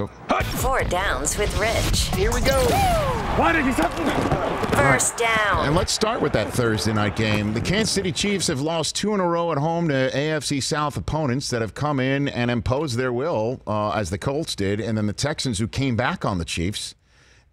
Go. Four downs with Rich. Here we go. Why did he something? First down. And let's start with that Thursday night game. The Kansas City Chiefs have lost two in a row at home to AFC South opponents that have come in and imposed their will, uh, as the Colts did, and then the Texans who came back on the Chiefs.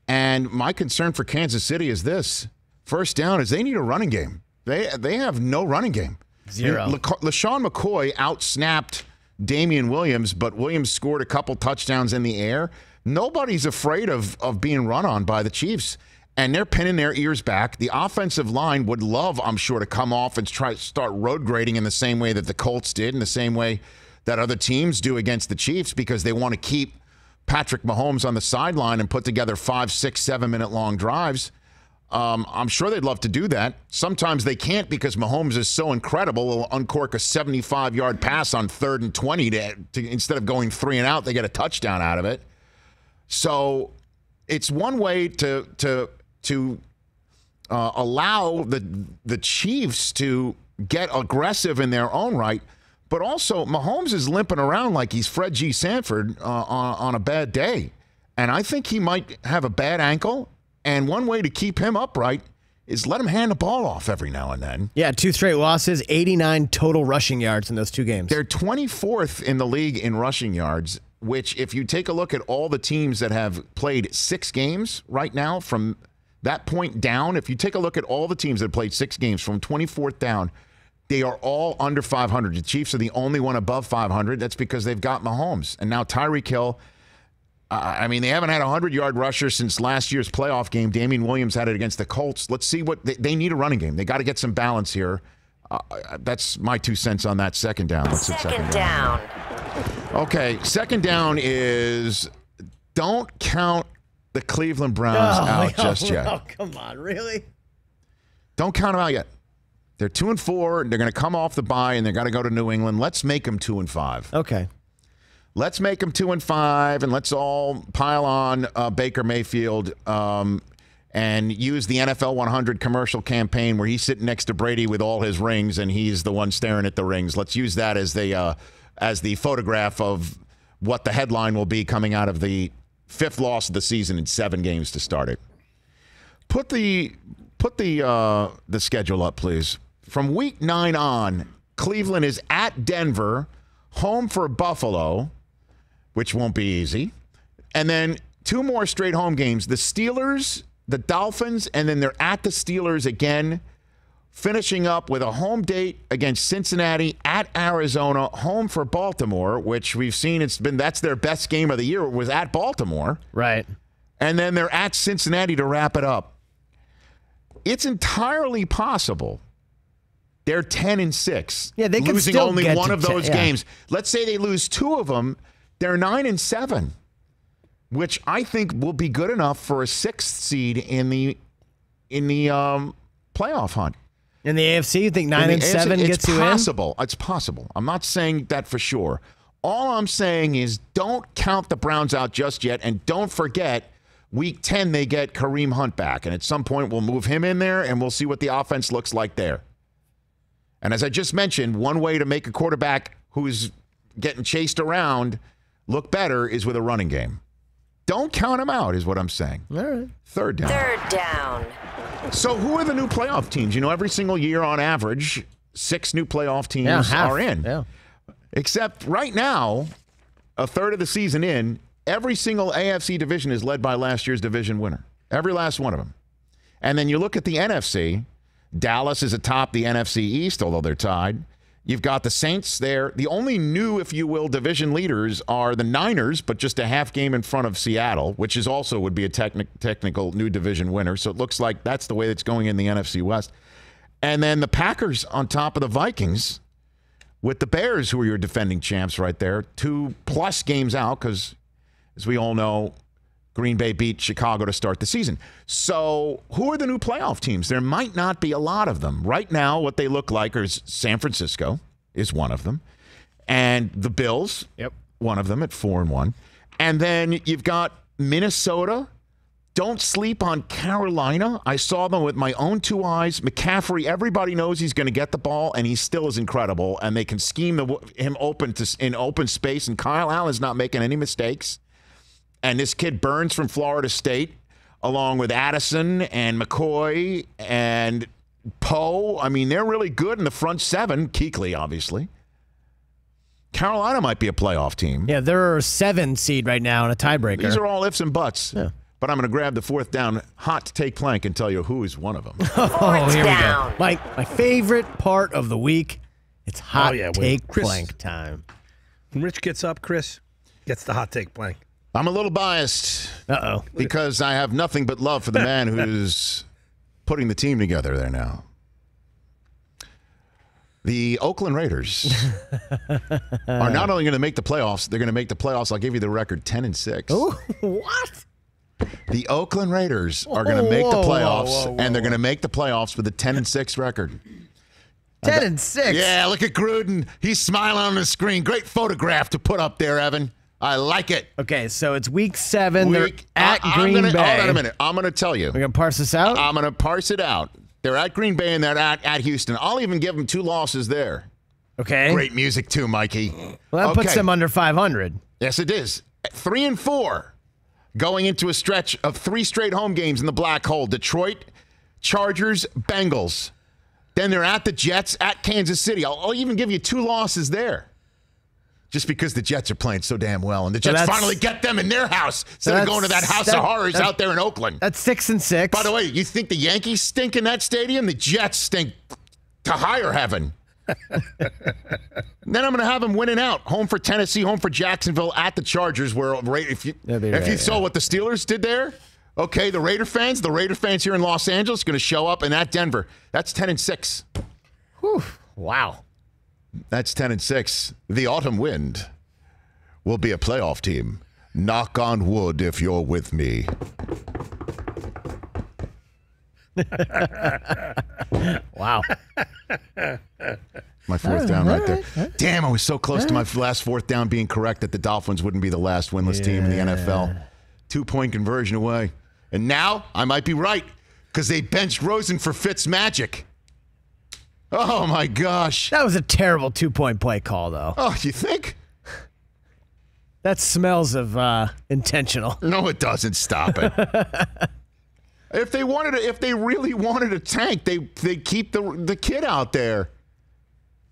And my concern for Kansas City is this: first down is they need a running game. They they have no running game. Zero. La- LeSean McCoy outsnapped Damien Williams, but Williams scored a couple touchdowns in the air. Nobody's afraid of of being run on by the Chiefs. And they're pinning their ears back. The offensive line would love, I'm sure, to come off and try to start road grading in the same way that the Colts did, in the same way that other teams do against the Chiefs, because they want to keep Patrick Mahomes on the sideline and put together five, six, seven minute long drives. Um, I'm sure they'd love to do that. Sometimes they can't because Mahomes is so incredible. He'll uncork a 75 yard pass on third and 20 to, to instead of going three and out, they get a touchdown out of it. So it's one way to to to uh, allow the the Chiefs to get aggressive in their own right, but also Mahomes is limping around like he's Fred G. Sanford uh, on, on a bad day, and I think he might have a bad ankle. And one way to keep him upright is let him hand the ball off every now and then. Yeah, two straight losses, 89 total rushing yards in those two games. They're 24th in the league in rushing yards, which, if you take a look at all the teams that have played six games right now from that point down, if you take a look at all the teams that have played six games from 24th down, they are all under 500. The Chiefs are the only one above 500. That's because they've got Mahomes. And now Tyreek Hill. Uh, I mean, they haven't had a 100 yard rusher since last year's playoff game. Damien Williams had it against the Colts. Let's see what they, they need a running game. They got to get some balance here. Uh, that's my two cents on that second down. Let's hit Second down. Okay, second down is don't count the Cleveland Browns out no, just yet. Oh, come on, really? Don't count them out yet. They're two and four. And They're going to come off the bye and they're going to go to New England. Let's make them two and five. Okay. Let's make them two and five, and let's all pile on uh, Baker Mayfield um, and use the NFL 100 commercial campaign where he's sitting next to Brady with all his rings, and he's the one staring at the rings. Let's use that as the uh, as the photograph of what the headline will be coming out of the fifth loss of the season in seven games to start it. Put the put the uh, the schedule up, please. From week nine on, Cleveland is at Denver, home for Buffalo, which won't be easy, and then two more straight home games: the Steelers, the Dolphins, and then they're at the Steelers again. Finishing up with a home date against Cincinnati at Arizona, home for Baltimore, which we've seen it's been that's their best game of the year was at Baltimore Right. and then they're at Cincinnati to wrap it up. It's entirely possible they're 10 and 6. Yeah, they could losing only one of 10, those yeah. games. Let's say they lose two of them, they're 9 and 7, which I think will be good enough for a sixth seed in the in the um, playoff hunt. In the AFC, you think nine and AFC, seven it's gets you in? It's possible. It's possible. I'm not saying that for sure. All I'm saying is don't count the Browns out just yet, and don't forget week 10 they get Kareem Hunt back, and at some point we'll move him in there, and we'll see what the offense looks like there. And as I just mentioned, one way to make a quarterback who's getting chased around look better is with a running game. Don't count them out, is what I'm saying. All right. Third down. Third down. So, who are the new playoff teams? You know, every single year on average, six new playoff teams Yeah, half. are in. Yeah. Except right now, a third of the season in, every single AFC division is led by last year's division winner. Every last one of them. And then you look at the NFC, Dallas is atop the NFC East, although they're tied. You've got the Saints there. The only new, if you will, division leaders are the Niners, but just a half game in front of Seattle, which is also would be a techni- technical new division winner. So it looks like that's the way that's going in the NFC West. And then the Packers on top of the Vikings with the Bears, who are your defending champs right there, two plus games out because, as we all know, Green Bay beat Chicago to start the season. So, who are the new playoff teams? There might not be a lot of them. Right now, what they look like is San Francisco is one of them, and the Bills, Yep. one of them at four and one, and then you've got Minnesota. Don't sleep on Carolina. I saw them with my own two eyes. McCaffrey, everybody knows he's going to get the ball, and he still is incredible. And they can scheme the, him open to in open space. And Kyle Allen's not making any mistakes. And this kid Burns from Florida State, along with Addison and McCoy and Poe. I mean, they're really good in the front seven. Kuechly, obviously. Carolina might be a playoff team. Yeah, they're seven seed right now in a tiebreaker. These are all ifs and buts. But I'm going to grab the fourth down hot take plank and tell you who is one of them. oh, here down. we go. My my favorite part of the week. It's oh, hot Oh, yeah, when take Chris- blank time. When Rich gets up, Chris gets the hot take blank. I'm a little biased Uh oh. because I have nothing but love for the man who's putting the team together there now. The Oakland Raiders are not only going to make the playoffs, they're going to make the playoffs. I'll give you the record 10 and 6. what? The Oakland Raiders are going to make the Whoa, whoa, playoffs whoa, whoa, and they're going to make the playoffs with a 10 and 6 record. Ten and six. Yeah, look at Gruden. He's smiling on the screen. Great photograph to put up there, Evan. I like it. Okay, so it's week seven. They're Week- uh, at I- Green gonna, Bay. Hold on a minute. I'm going to tell you. We're gonna parse this out. I'm going to parse it out. They're at Green Bay and they're at, at Houston. I'll even give them two losses there. okay. Great music too, Mikey. Well, that puts them under 500. Yes, it is. Three and four, going into a stretch of three straight home games in the black hole. Detroit, Chargers, Bengals. Then they're at the Jets, at Kansas City. I'll, I'll even give you two losses there. Just because the Jets are playing so damn well, and the Jets that's- finally get them in their house instead of going to that house that- of horrors that- out there in Oakland. That's six and six. By the way, you think the Yankees stink in that stadium? The Jets stink to higher heaven. then I'm going to have them winning out. Home for Tennessee, home for Jacksonville, at the Chargers. Where right, if you That'd be you right, saw what the Steelers did there, okay, the Raider fans, the Raider fans here in Los Angeles, going to show up, and at Denver, that's ten and six. Whew, wow. That's ten and six. The Autumn Wind will be a playoff team. Knock on wood if you're with me. Wow. My fourth down right there. Damn, I was so close to my last fourth down being correct that the Dolphins wouldn't be the last winless team in the NFL. Two point conversion away. And now I might be right because they benched Rosen for Fitz Magic. Oh my gosh. that was a terrible two point play call, though. Oh, you think? That smells of uh, intentional. No, it doesn't. Stop it. if they wanted to, if they really wanted a tank, they they keep the the kid out there.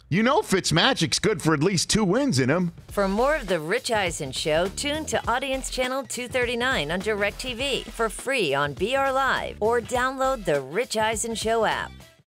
You know Fitzmagic's good for at least two wins in him. For more of The Rich Eisen Show, tune to Audience Channel 239 on DirecTV for free on BR Live or download the Rich Eisen Show app.